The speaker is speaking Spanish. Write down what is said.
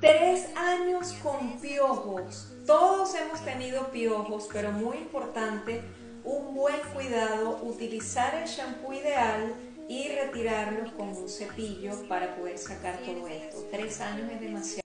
Tres años con piojos. Todos hemos tenido piojos, pero muy importante, un buen cuidado, utilizar el shampoo ideal y retirarlos con un cepillo para poder sacar todo esto. Tres años es demasiado.